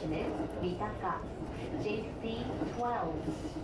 station is Vitaka, JC 12.「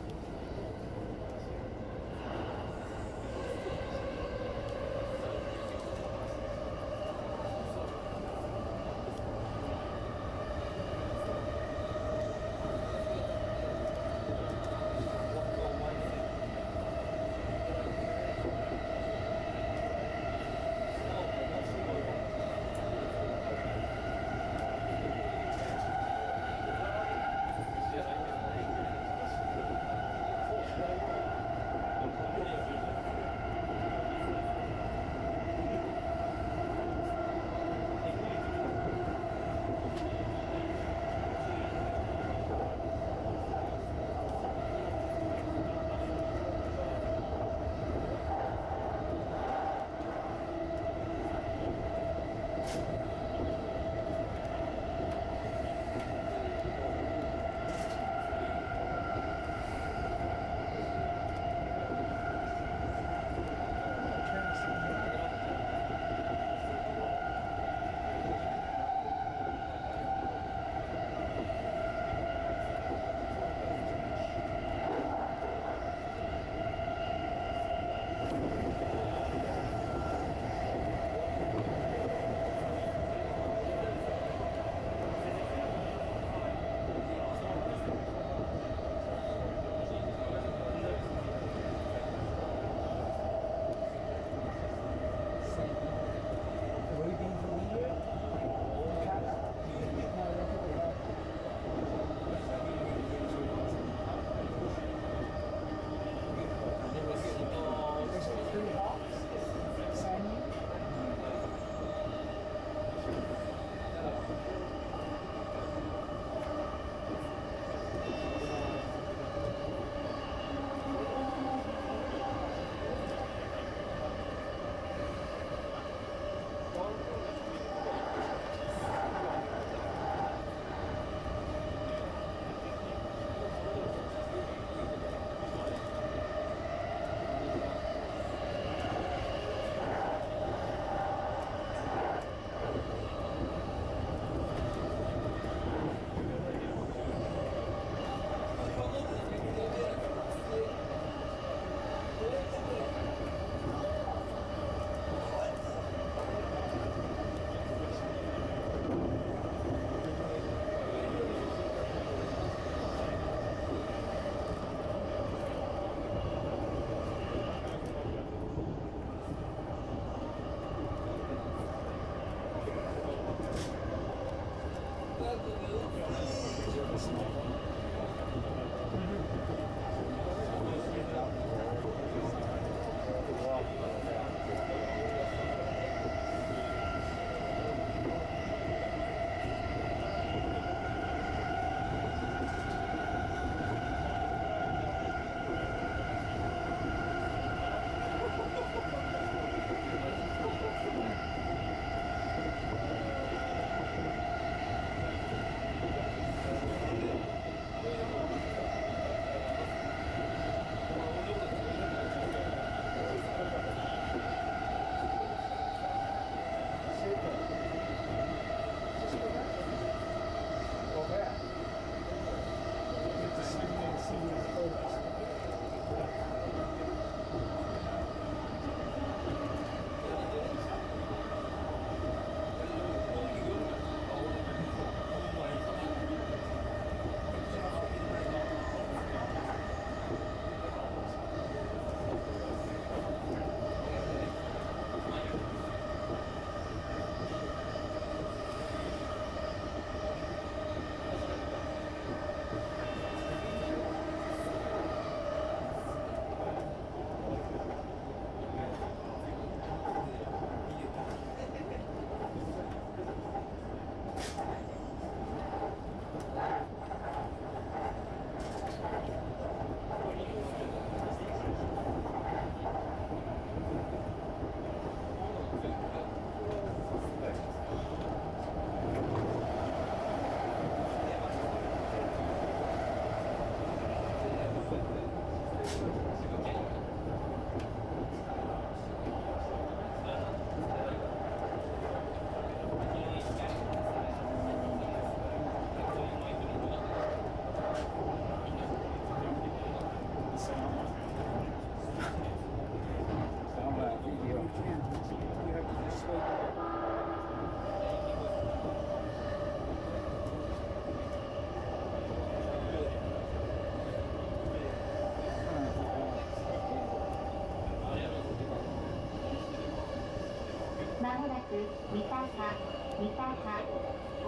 三鷹三鷹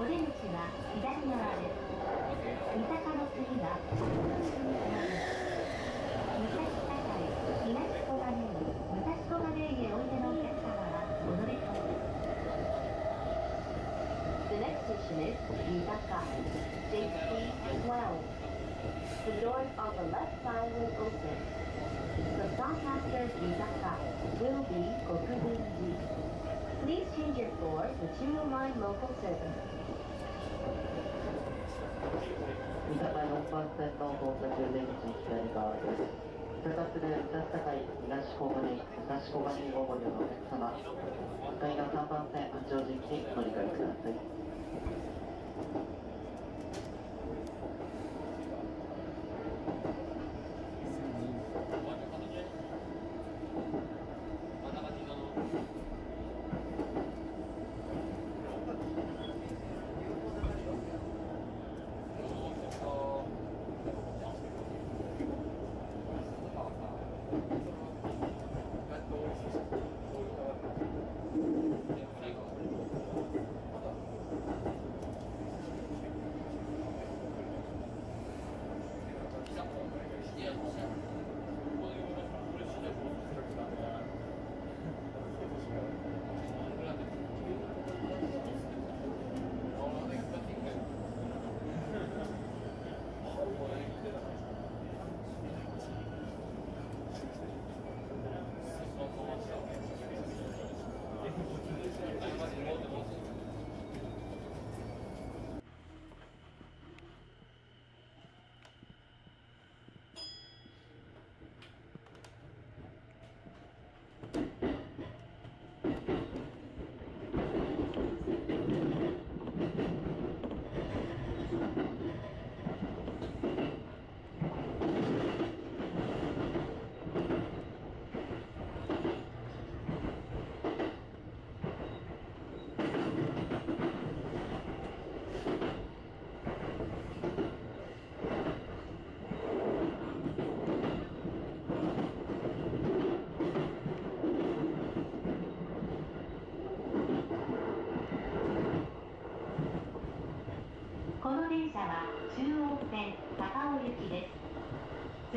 お出口は左側です三鷹の次は武蔵境東小金井武蔵小金井へおいでのお客様はお乗り換えです The next station is Mitaka JC12 The doors on the left side will open The stop after Mitaka will be Kokubunji Please change your floor to Chuo Line local service 三鷹4番線の到着出口左側です。出発で三田境東小金井、武蔵小金井をご利用のお客様、1階の3番線八王子駅に乗り換えください。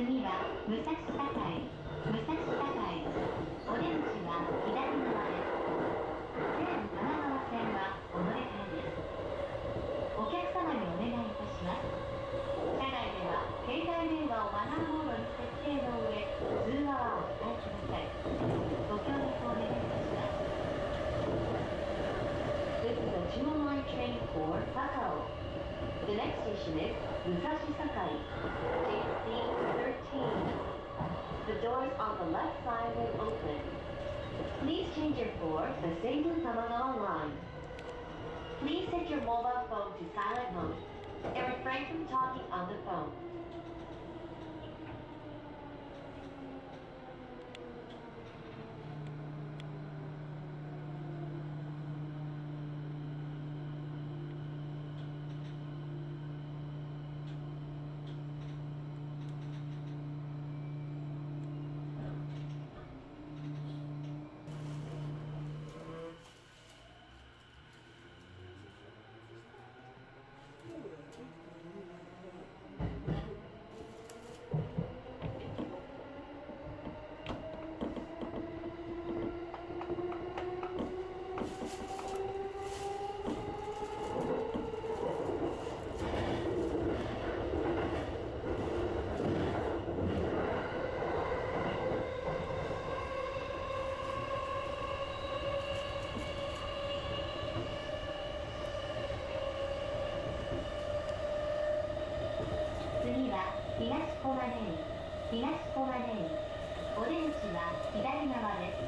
次は武蔵 station is Musashi Sakai, JC13. The doors on the left side will open. Please change your floor to Seibu Tamagawa line. Please set your mobile phone to silent mode and refrain from talking on the phone. 東小金井お出口は左側です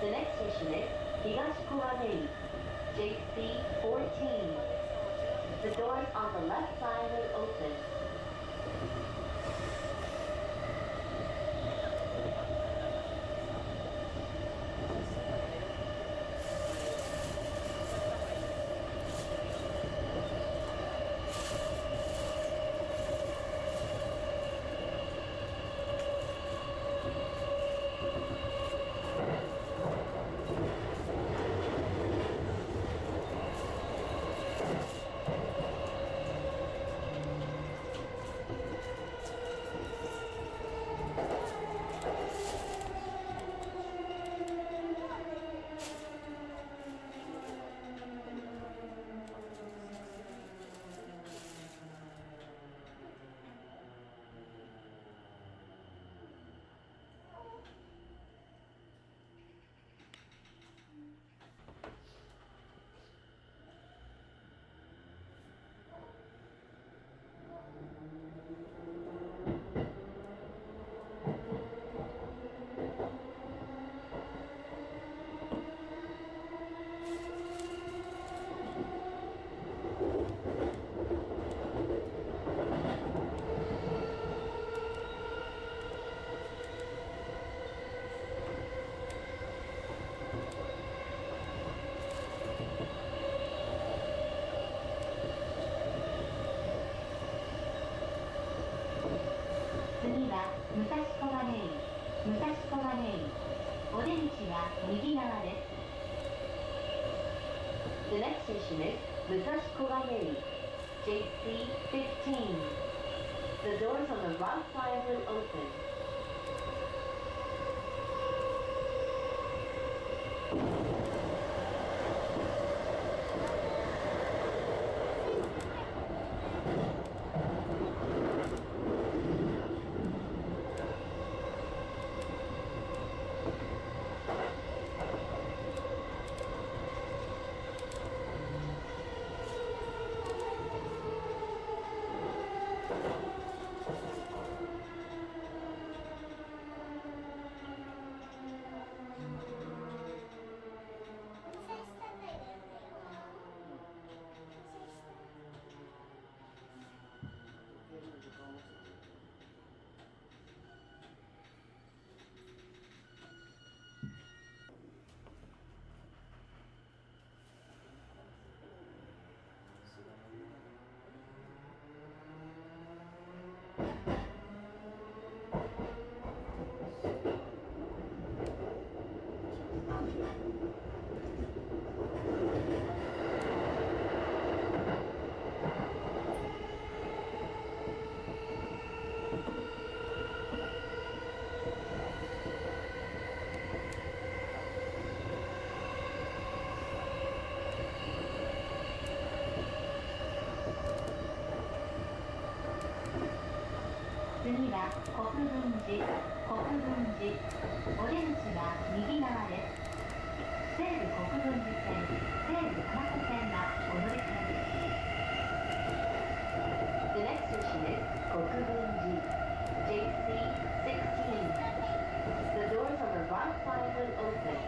The next station is 東小金井 JC14 The doors on the left side will open Musashi Koga-Yei, JC15. The doors on the right side will open. 次は国分寺国分寺お出口は右側です西武国分寺線西武多摩湖線はお乗り換えです The next station is Kokubunji, JC16. The doors on the right side will open.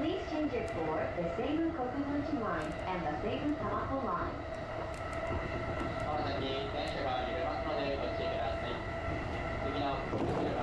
Please change it for the Seibu Kokubunji line and the Seibu Tamako line. この先電車が揺れますのでご注意ください次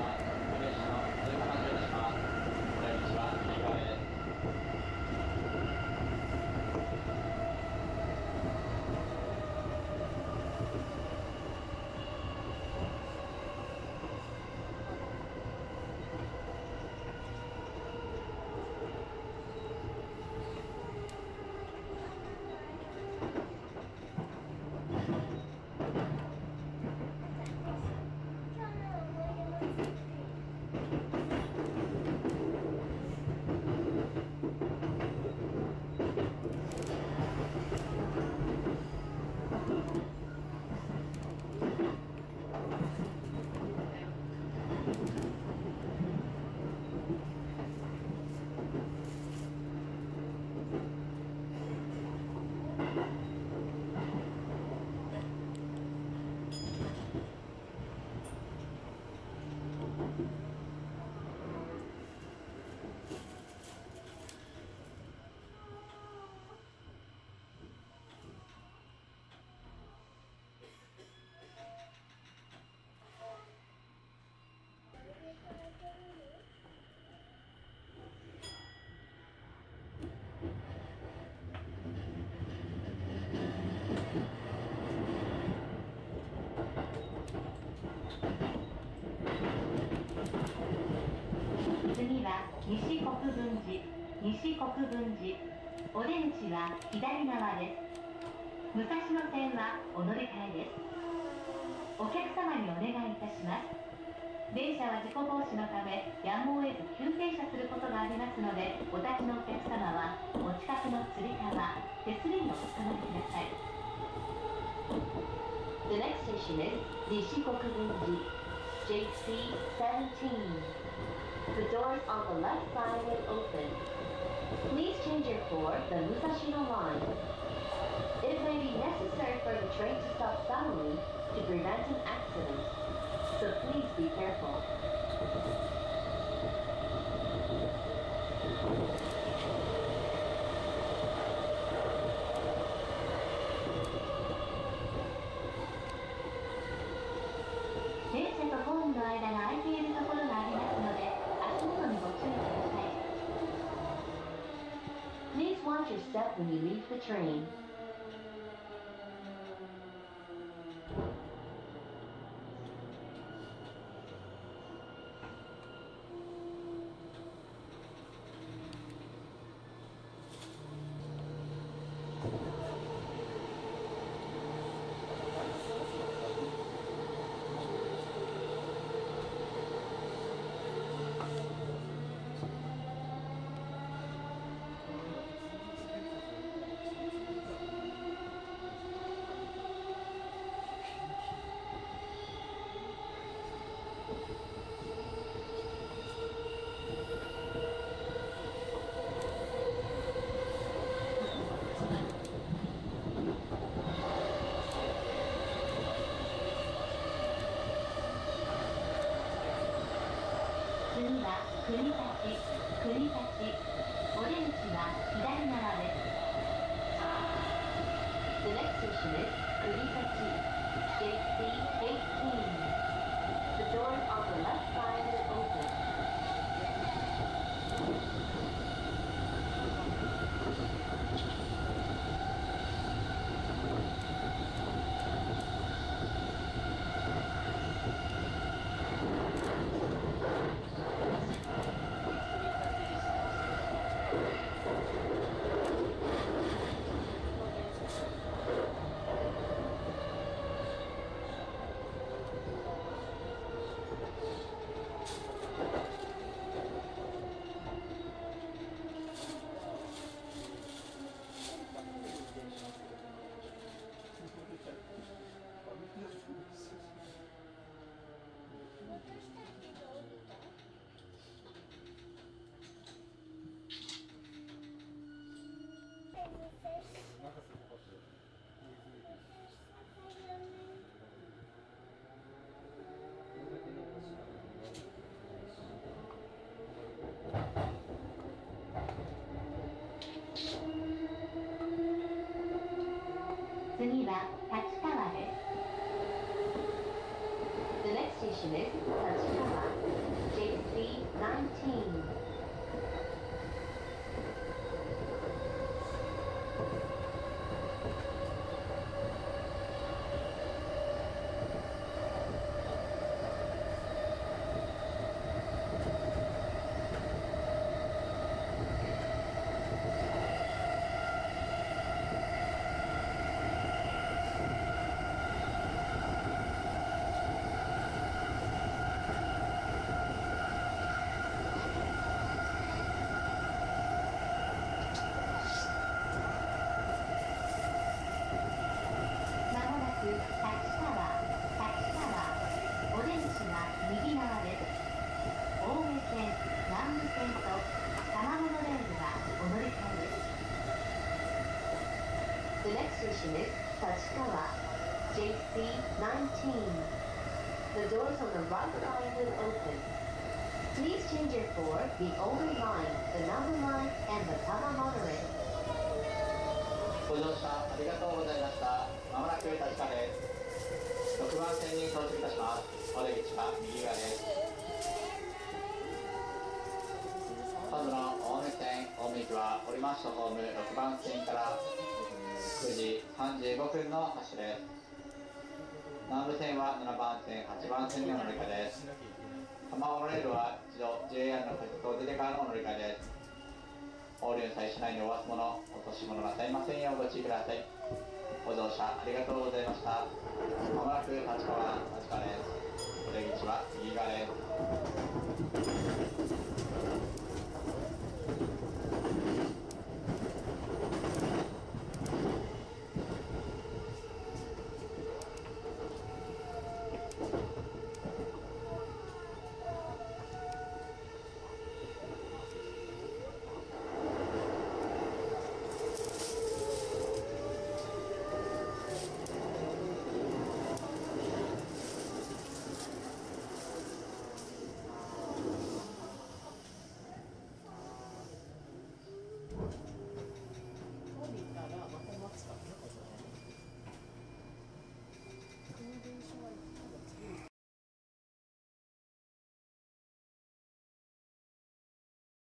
国分寺西国分寺お出口は左側です。武蔵野線はお乗り換えです。お客様にお願いいたします。電車は事故防止のためやむを得ず急停車することがありますのでお立ちのお客様はお近くのつり革手すりにおつかまりください。The next station is Nishikokubunji, JC17. The doors on the left side will open. Please change your floor, the Musashino line. It may be necessary for the train to stop suddenly to prevent an accident, so please be careful. train.「は国立国立お出口は左側です The next station is Kuritachi, JC18. The doors on the left side will open. 次は立川です The next station is Tachikawa, JC19. The older line, the number line, and the Tama monorail. ご乗車ありがとうございました。まもなく立川です。6番線に到着いたします。お出口は右側です。今度の青梅線青梅駅は降りましたホーム6番線から9時35分の発車です。南武線は7番線8番線の乗り換えです。多摩モノレールは一度 JR の鉄道を出てからの乗り換えです横領祭市内にお忘れ物落とし物なさいませんようご注意ください。ご乗車ありがとうございました。まもなく立川立川です。お出口は右側です。